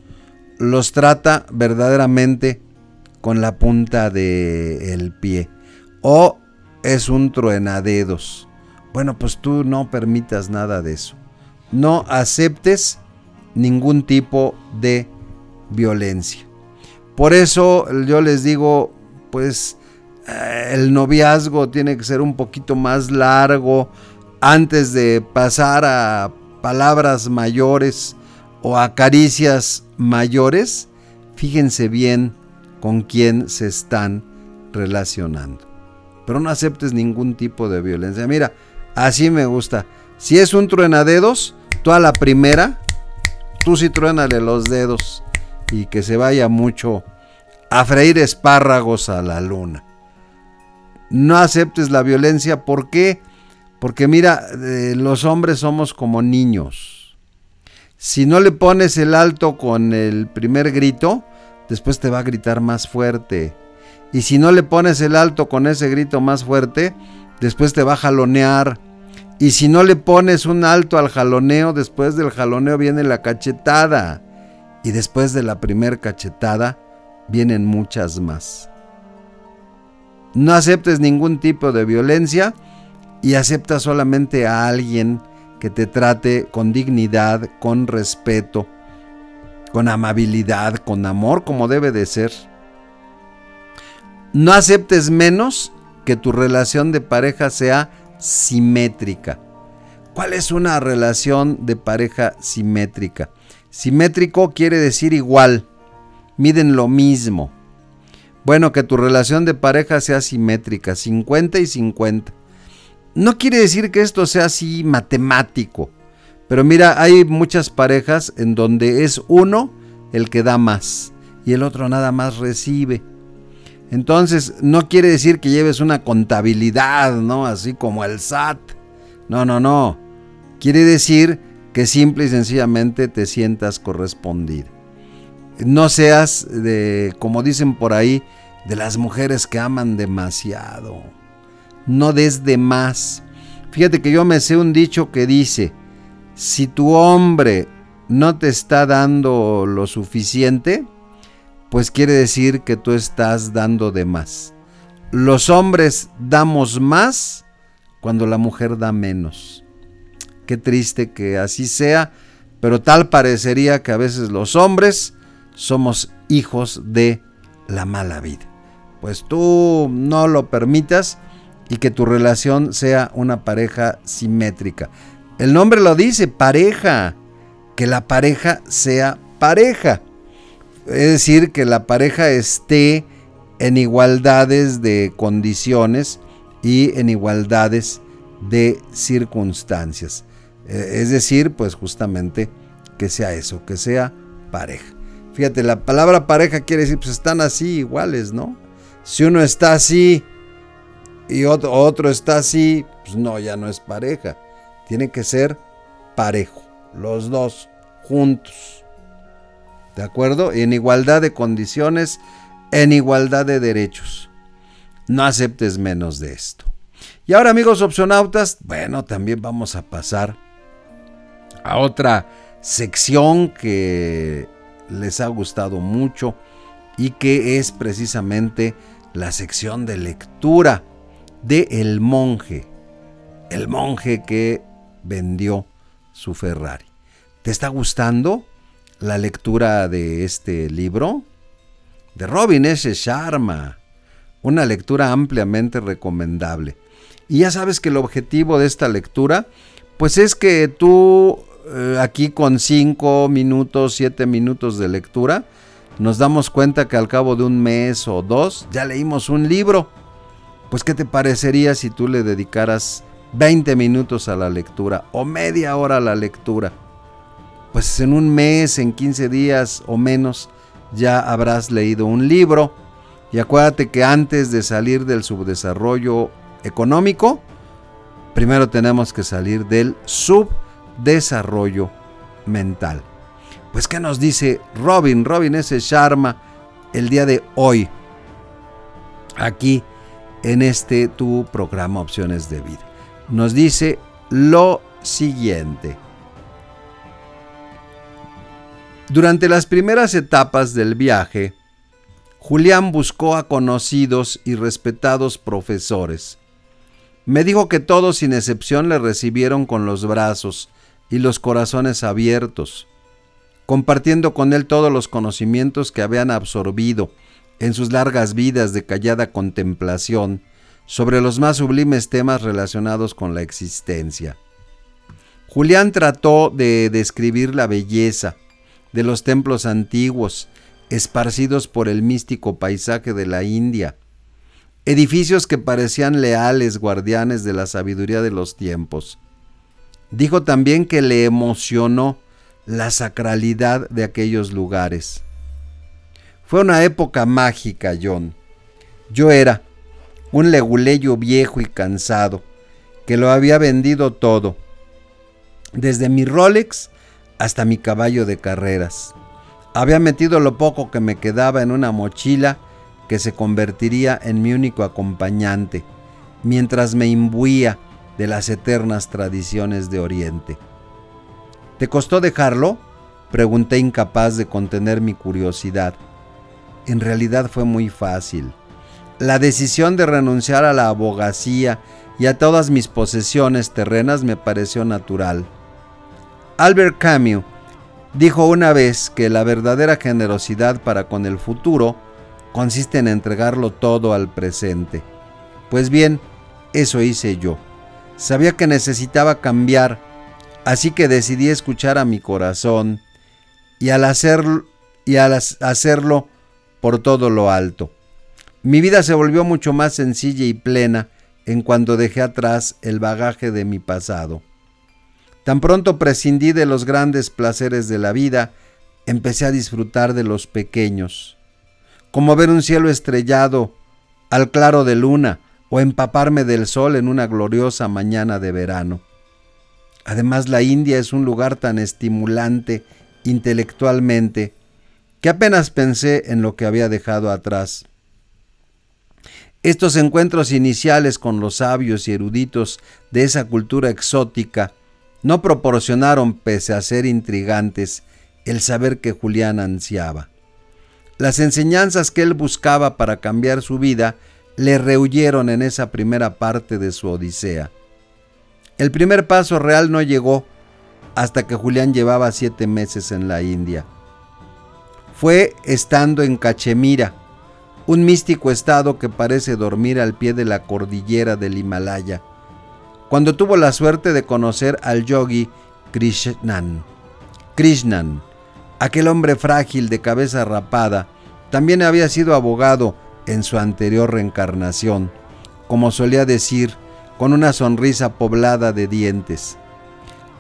Speaker 1: los trata verdaderamente con la punta del pie. O es un truenadedos. Bueno, pues tú no permitas nada de eso no aceptes ningún tipo de violencia. Por eso yo les digo, pues eh, el noviazgo tiene que ser un poquito más largo antes de pasar a palabras mayores o a caricias mayores. Fíjense bien con quién se están relacionando. Pero no aceptes ningún tipo de violencia. Mira, así me gusta. Si es un truenadedos, Tú a la primera, tú sí truénale los dedos y que se vaya mucho a freír espárragos a la luna. No aceptes la violencia, ¿por qué? Porque mira, eh, los hombres somos como niños. Si no le pones el alto con el primer grito, después te va a gritar más fuerte. Y si no le pones el alto con ese grito más fuerte, después te va a jalonear y si no le pones un alto al jaloneo, después del jaloneo viene la cachetada. Y después de la primer cachetada vienen muchas más. No aceptes ningún tipo de violencia y acepta solamente a alguien que te trate con dignidad, con respeto, con amabilidad, con amor como debe de ser. No aceptes menos que tu relación de pareja sea simétrica. ¿Cuál es una relación de pareja simétrica? Simétrico quiere decir igual, miden lo mismo. Bueno, que tu relación de pareja sea simétrica, 50 y 50. No quiere decir que esto sea así matemático, pero mira, hay muchas parejas en donde es uno el que da más y el otro nada más recibe. Entonces, no quiere decir que lleves una contabilidad, ¿no? Así como el SAT. No, no, no. Quiere decir que simple y sencillamente te sientas correspondido. No seas de, como dicen por ahí, de las mujeres que aman demasiado. No des de más. Fíjate que yo me sé un dicho que dice, si tu hombre no te está dando lo suficiente, pues quiere decir que tú estás dando de más. Los hombres damos más cuando la mujer da menos. Qué triste que así sea, pero tal parecería que a veces los hombres somos hijos de la mala vida. Pues tú no lo permitas y que tu relación sea una pareja simétrica. El nombre lo dice, pareja. Que la pareja sea pareja. Es decir, que la pareja esté en igualdades de condiciones y en igualdades de circunstancias. Eh, es decir, pues justamente que sea eso, que sea pareja. Fíjate, la palabra pareja quiere decir, pues están así iguales, ¿no? Si uno está así y otro, otro está así, pues no, ya no es pareja. Tiene que ser parejo, los dos juntos. ¿De acuerdo? En igualdad de condiciones, en igualdad de derechos. No aceptes menos de esto. Y ahora amigos opcionautas, bueno, también vamos a pasar a otra sección que les ha gustado mucho y que es precisamente la sección de lectura de El Monje, el monje que vendió su Ferrari. ¿Te está gustando la lectura de este libro? De Robin S. Sharma, una lectura ampliamente recomendable. Y ya sabes que el objetivo de esta lectura, pues es que tú eh, aquí con 5 minutos, 7 minutos de lectura, nos damos cuenta que al cabo de un mes o dos ya leímos un libro. Pues ¿qué te parecería si tú le dedicaras 20 minutos a la lectura o media hora a la lectura? Pues en un mes, en 15 días o menos, ya habrás leído un libro. Y acuérdate que antes de salir del subdesarrollo económico, primero tenemos que salir del subdesarrollo desarrollo mental. Pues, ¿qué nos dice Robin? Robin S. Sharma el día de hoy, aquí en este tu programa Opciones de Vida. Nos dice lo siguiente. Durante las primeras etapas del viaje, Julián buscó a conocidos y respetados profesores. Me dijo que todos sin excepción le recibieron con los brazos y los corazones abiertos, compartiendo con él todos los conocimientos que habían absorbido en sus largas vidas de callada contemplación sobre los más sublimes temas relacionados con la existencia. Julián trató de describir la belleza de los templos antiguos, esparcidos por el místico paisaje de la India, edificios que parecían leales guardianes de la sabiduría de los tiempos, Dijo también que le emocionó la sacralidad de aquellos lugares. Fue una época mágica, John. Yo era un leguleyo viejo y cansado, que lo había vendido todo, desde mi Rolex hasta mi caballo de carreras. Había metido lo poco que me quedaba en una mochila que se convertiría en mi único acompañante, mientras me imbuía de las eternas tradiciones de Oriente. ¿Te costó dejarlo? Pregunté incapaz de contener mi curiosidad. En realidad fue muy fácil. La decisión de renunciar a la abogacía y a todas mis posesiones terrenas me pareció natural. Albert Camus dijo una vez que la verdadera generosidad para con el futuro consiste en entregarlo todo al presente. Pues bien, eso hice yo. Sabía que necesitaba cambiar, así que decidí escuchar a mi corazón y al, y al hacerlo por todo lo alto. Mi vida se volvió mucho más sencilla y plena en cuanto dejé atrás el bagaje de mi pasado. Tan pronto prescindí de los grandes placeres de la vida, empecé a disfrutar de los pequeños, como ver un cielo estrellado al claro de luna o empaparme del sol en una gloriosa mañana de verano. Además, la India es un lugar tan estimulante intelectualmente que apenas pensé en lo que había dejado atrás. Estos encuentros iniciales con los sabios y eruditos de esa cultura exótica no proporcionaron, pese a ser intrigantes, el saber que Julián ansiaba. Las enseñanzas que él buscaba para cambiar su vida le rehuyeron en esa primera parte de su odisea. El primer paso real no llegó hasta que Julián llevaba siete meses en la India. Fue estando en Cachemira, un místico estado que parece dormir al pie de la cordillera del Himalaya, cuando tuvo la suerte de conocer al yogi Krishnan. Krishnan, aquel hombre frágil de cabeza rapada, también había sido abogado en su anterior reencarnación, como solía decir, con una sonrisa poblada de dientes.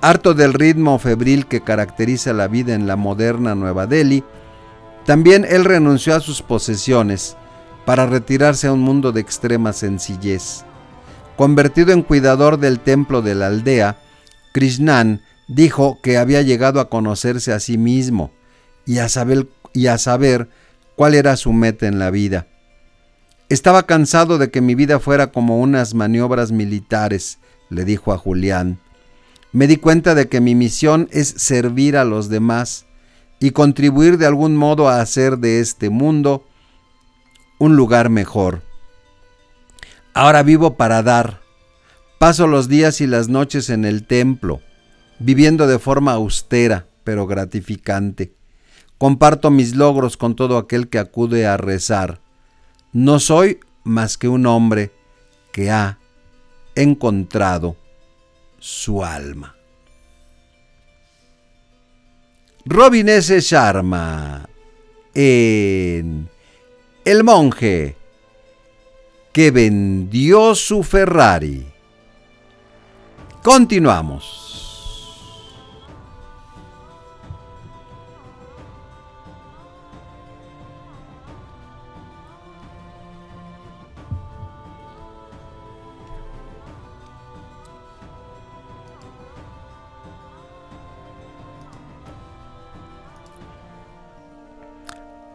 Speaker 1: Harto del ritmo febril que caracteriza la vida en la moderna Nueva Delhi, también él renunció a sus posesiones para retirarse a un mundo de extrema sencillez. Convertido en cuidador del templo de la aldea, Krishnan dijo que había llegado a conocerse a sí mismo y a saber, y a saber cuál era su meta en la vida. Estaba cansado de que mi vida fuera como unas maniobras militares, le dijo a Julián. Me di cuenta de que mi misión es servir a los demás y contribuir de algún modo a hacer de este mundo un lugar mejor. Ahora vivo para dar. Paso los días y las noches en el templo, viviendo de forma austera pero gratificante. Comparto mis logros con todo aquel que acude a rezar. No soy más que un hombre que ha encontrado su alma. Robin S. Sharma en El monje que vendió su Ferrari. Continuamos.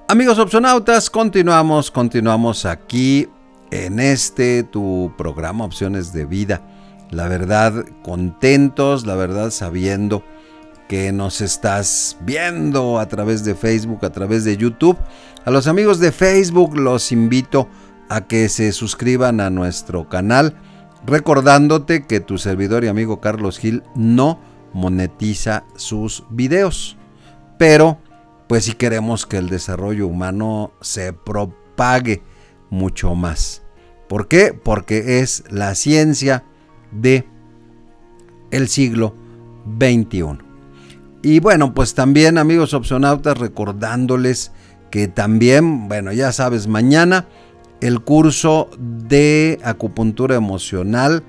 Speaker 1: Amigos opcionautas, continuamos, continuamos aquí en este tu programa Opciones de Vida. La verdad, contentos, la verdad, sabiendo que nos estás viendo a través de Facebook, a través de YouTube. A los amigos de Facebook los invito a que se suscriban a nuestro canal, recordándote que tu servidor y amigo Carlos Gil no monetiza sus videos. Pero pues si queremos que el desarrollo humano se propague mucho más. ¿Por qué? Porque es la ciencia de el siglo XXI. Y bueno, pues también amigos opcionautas recordándoles que también, bueno, ya sabes, mañana el curso de acupuntura emocional,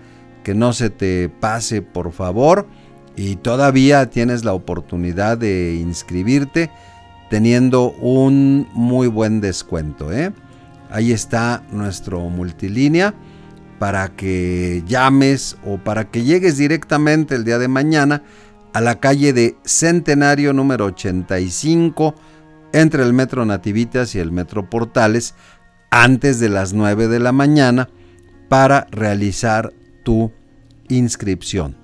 Speaker 1: que no se te pase por favor, y todavía tienes la oportunidad de inscribirte teniendo un muy buen descuento. ¿eh? Ahí está nuestro multilínea para que llames o para que llegues directamente el día de mañana a la calle de Centenario número 85 entre el Metro Nativitas y el Metro Portales antes de las 9 de la mañana para realizar tu inscripción.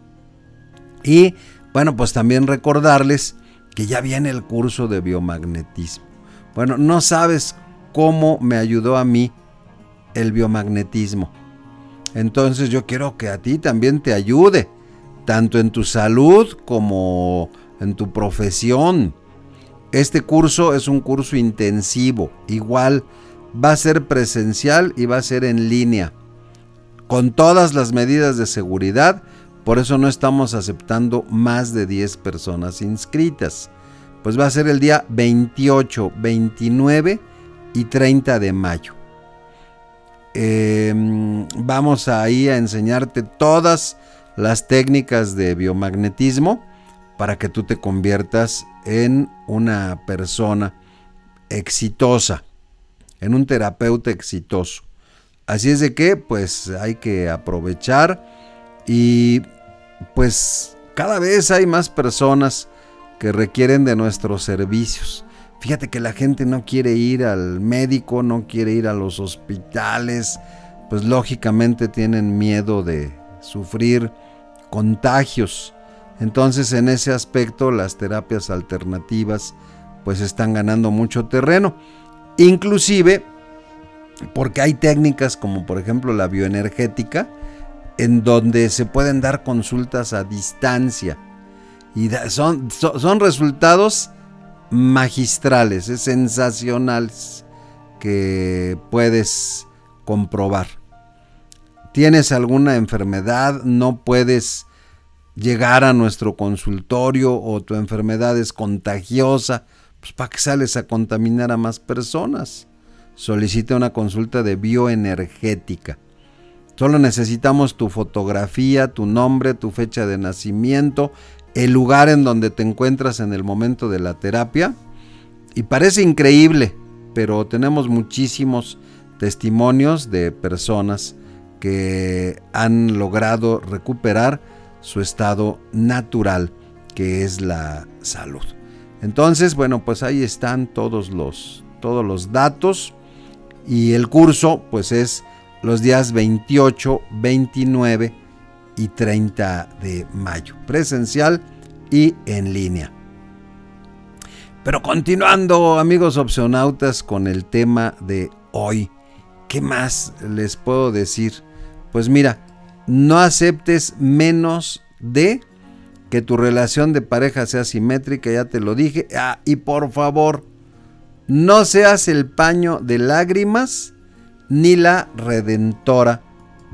Speaker 1: Y bueno, pues también recordarles que ya viene el curso de biomagnetismo. Bueno, no sabes cómo me ayudó a mí el biomagnetismo. Entonces yo quiero que a ti también te ayude, tanto en tu salud como en tu profesión. Este curso es un curso intensivo, igual va a ser presencial y va a ser en línea, con todas las medidas de seguridad por eso no estamos aceptando más de 10 personas inscritas. Pues va a ser el día 28, 29 y 30 de mayo. Em, vamos ahí a enseñarte todas las técnicas de biomagnetismo para que tú te conviertas en una persona exitosa, en un terapeuta exitoso. Así es de que pues hay que aprovechar y pues cada vez hay más personas que requieren de nuestros servicios. Fíjate que la gente no quiere ir al médico, no quiere ir a los hospitales, pues lógicamente tienen miedo de sufrir contagios. Entonces en ese aspecto las terapias alternativas pues están ganando mucho terreno. Inclusive porque hay técnicas como por ejemplo la bioenergética en donde se pueden dar consultas a distancia y son, son resultados magistrales, sensacionales que puedes comprobar tienes alguna enfermedad, no puedes llegar a nuestro consultorio o tu enfermedad es contagiosa, pues ¿para qué sales a contaminar a más personas? Solicita una consulta de bioenergética. Solo necesitamos tu fotografía, tu nombre, tu fecha de nacimiento, el lugar en donde te encuentras en el momento de la terapia. Y parece increíble, pero tenemos muchísimos testimonios de personas que han logrado recuperar su estado natural, que es la salud. Entonces, bueno, pues ahí están todos los, todos los datos y el curso pues es los días 28, 29 y 30 de mayo, presencial y en línea. Pero continuando, amigos opcionautas, con el tema de hoy, ¿qué más les puedo decir? Pues mira, no aceptes menos de que tu relación de pareja sea simétrica, ya te lo dije. Ah, y por favor, no seas el paño de lágrimas ni la redentora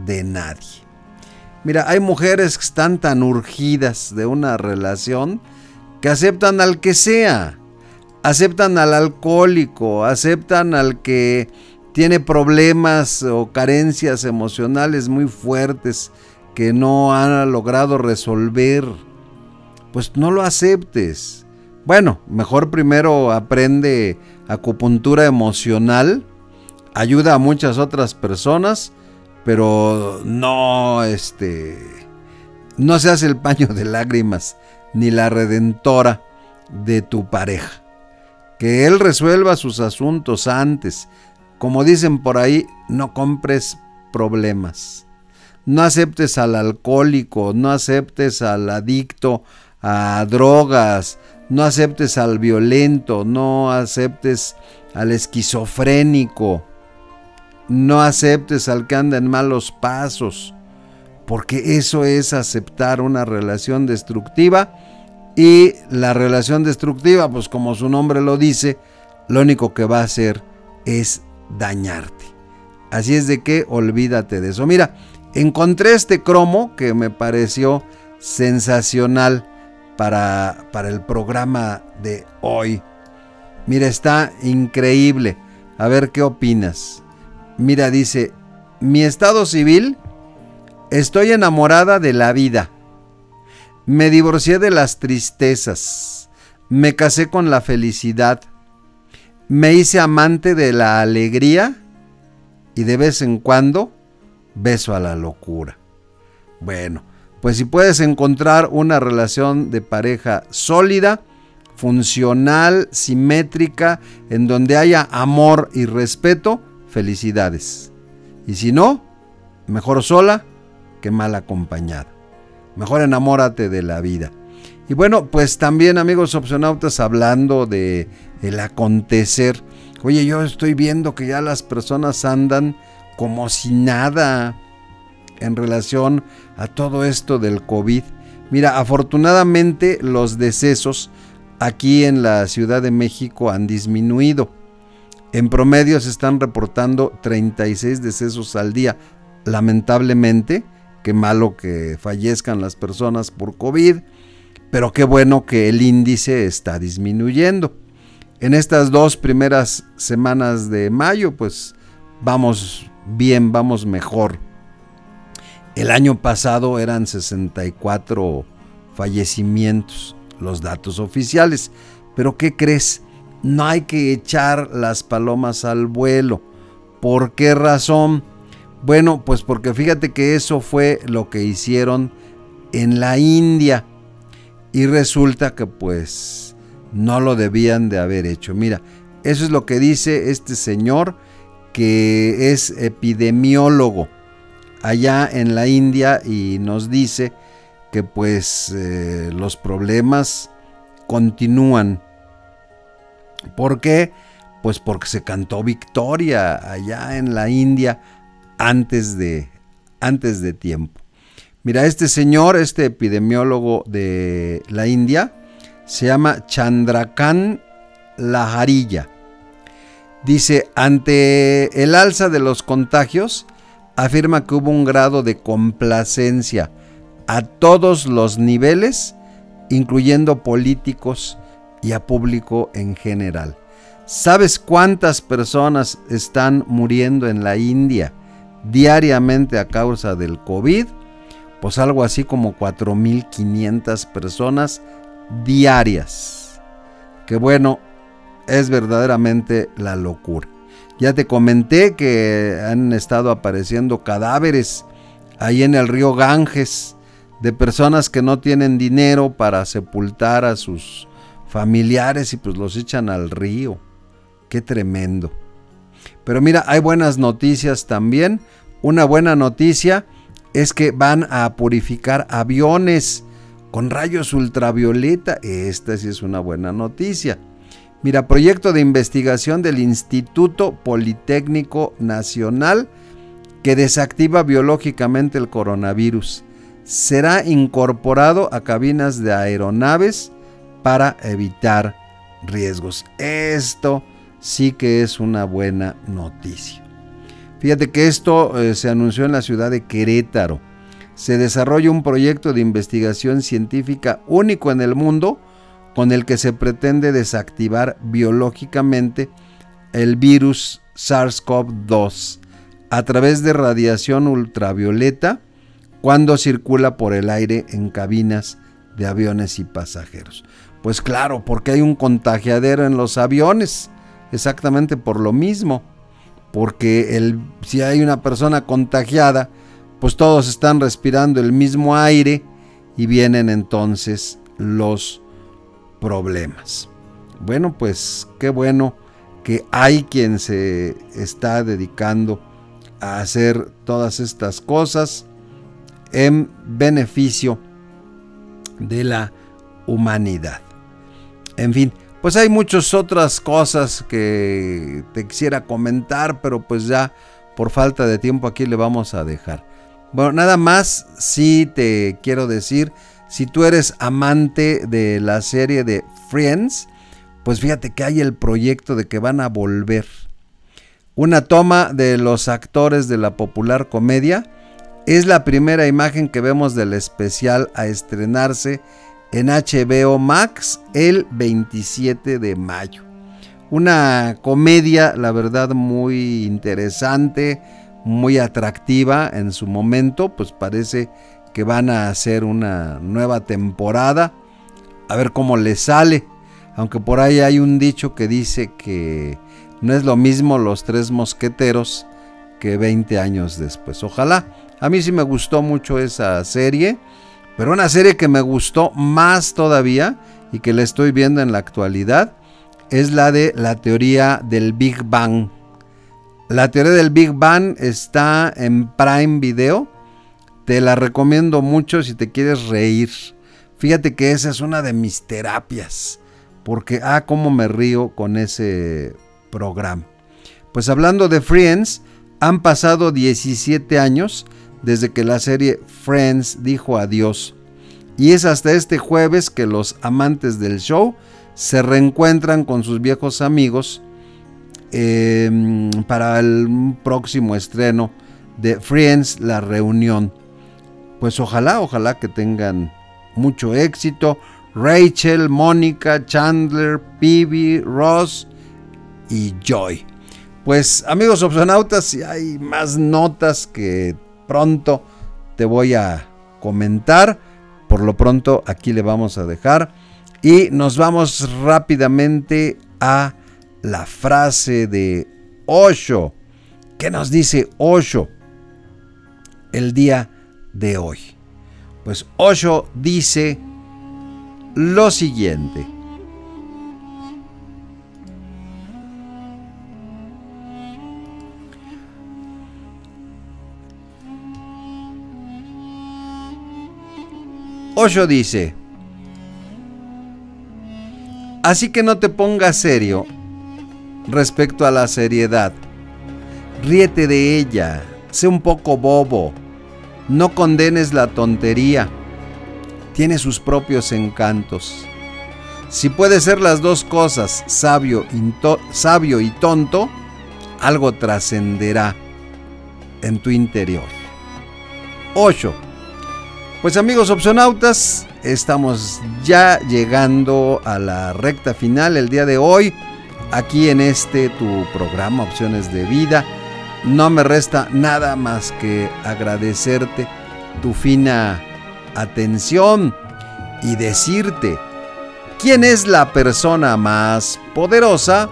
Speaker 1: de nadie. Mira, hay mujeres que están tan urgidas de una relación que aceptan al que sea. Aceptan al alcohólico, aceptan al que tiene problemas o carencias emocionales muy fuertes que no ha logrado resolver, pues no lo aceptes. Bueno, mejor primero aprende acupuntura emocional, ayuda a muchas otras personas, pero no este no seas el paño de lágrimas ni la redentora de tu pareja. Que él resuelva sus asuntos antes, como dicen por ahí, no compres problemas. No aceptes al alcohólico, no aceptes al adicto a drogas, no aceptes al violento, no aceptes al esquizofrénico, no aceptes al que anda en malos pasos, porque eso es aceptar una relación destructiva y la relación destructiva, pues como su nombre lo dice, lo único que va a hacer es dañarte. Así es de que olvídate de eso. Mira, encontré este cromo que me pareció sensacional para, para el programa de hoy. Mira, está increíble. A ver qué opinas. Mira, dice, mi estado civil, estoy enamorada de la vida. Me divorcié de las tristezas. Me casé con la felicidad me hice amante de la alegría y de vez en cuando beso a la locura. Bueno, pues si puedes encontrar una relación de pareja sólida, funcional, simétrica, en donde haya amor y respeto, felicidades. Y si no, mejor sola que mal acompañada. Mejor enamórate de la vida. Y bueno, pues también amigos opcionautas hablando de el acontecer. Oye, yo estoy viendo que ya las personas andan como si nada en relación a todo esto del COVID. Mira, afortunadamente los decesos aquí en la Ciudad de México han disminuido. En promedio se están reportando 36 decesos al día. Lamentablemente, qué malo que fallezcan las personas por COVID pero qué bueno que el índice está disminuyendo. En estas dos primeras semanas de mayo, pues vamos bien, vamos mejor. El año pasado eran 64 fallecimientos, los datos oficiales. Pero ¿qué crees? No hay que echar las palomas al vuelo. ¿Por qué razón? Bueno, pues porque fíjate que eso fue lo que hicieron en la India. Y resulta que pues no lo debían de haber hecho. Mira, eso es lo que dice este señor que es epidemiólogo allá en la India y nos dice que pues eh, los problemas continúan. ¿Por qué? Pues porque se cantó victoria allá en la India antes de, antes de tiempo. Mira, este señor, este epidemiólogo de la India, se llama Chandrakan Laharilla. Dice, ante el alza de los contagios, afirma que hubo un grado de complacencia a todos los niveles, incluyendo políticos y a público en general. ¿Sabes cuántas personas están muriendo en la India diariamente a causa del COVID? Pues algo así como 4.500 personas diarias. Que bueno, es verdaderamente la locura. Ya te comenté que han estado apareciendo cadáveres ahí en el río Ganges de personas que no tienen dinero para sepultar a sus familiares y pues los echan al río. Qué tremendo. Pero mira, hay buenas noticias también. Una buena noticia es que van a purificar aviones con rayos ultravioleta. Esta sí es una buena noticia. Mira, proyecto de investigación del Instituto Politécnico Nacional que desactiva biológicamente el coronavirus. Será incorporado a cabinas de aeronaves para evitar riesgos. Esto sí que es una buena noticia. Fíjate que esto eh, se anunció en la ciudad de Querétaro. Se desarrolla un proyecto de investigación científica único en el mundo con el que se pretende desactivar biológicamente el virus SARS-CoV-2 a través de radiación ultravioleta cuando circula por el aire en cabinas de aviones y pasajeros. Pues claro, porque hay un contagiadero en los aviones, exactamente por lo mismo, porque el, si hay una persona contagiada, pues todos están respirando el mismo aire y vienen entonces los problemas. Bueno, pues qué bueno que hay quien se está dedicando a hacer todas estas cosas en beneficio de la humanidad. En fin, pues hay muchas otras cosas que te quisiera comentar, pero pues ya por falta de tiempo aquí le vamos a dejar. Bueno, nada más sí te quiero decir si tú eres amante de la serie de Friends, pues fíjate que hay el proyecto de que van a volver. Una toma de los actores de la popular comedia es la primera imagen que vemos del especial a estrenarse en HBO Max el 27 de mayo. Una comedia, la verdad, muy interesante, muy atractiva en su momento, pues parece que van a hacer una nueva temporada. A ver cómo les sale. Aunque por ahí hay un dicho que dice que no es lo mismo los tres mosqueteros que 20 años después. Ojalá. A mí sí me gustó mucho esa serie. Pero una serie que me gustó más todavía y que la estoy viendo en la actualidad es la de la teoría del Big Bang. La teoría del Big Bang está en Prime Video te la recomiendo mucho si te quieres reír. Fíjate que esa es una de mis terapias. Porque, ah, cómo me río con ese programa. Pues hablando de Friends, han pasado 17 años desde que la serie Friends dijo adiós. Y es hasta este jueves que los amantes del show se reencuentran con sus viejos amigos em, para el próximo estreno de Friends, la reunión pues ojalá, ojalá que tengan mucho éxito. Rachel, Mónica, Chandler, Phoebe, Ross y Joy. Pues amigos opcionautas, si hay más notas que pronto te voy a comentar. Por lo pronto aquí le vamos a dejar. Y nos vamos rápidamente a la frase de Osho. ¿Qué nos dice Osho? el día de hoy. Pues Osho dice lo siguiente. Osho dice, así que no te pongas serio respecto a la seriedad. Ríete de ella, sé un poco bobo, no condenes la tontería, tiene sus propios encantos. Si puede ser las dos cosas, sabio y, sabio y tonto, algo trascenderá en tu interior. 8. Pues amigos opcionautas, estamos ya llegando a la recta final el día de hoy, aquí en este tu programa Opciones de Vida. No me resta nada más que agradecerte tu fina atención y decirte, ¿quién es la persona más poderosa?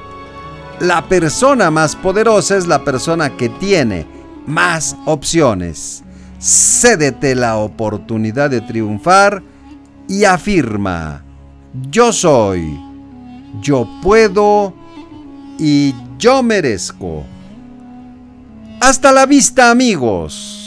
Speaker 1: La persona más poderosa es la persona que tiene más opciones cédete la oportunidad de triunfar y afirma, yo soy, yo puedo y yo merezco. Hasta la vista amigos.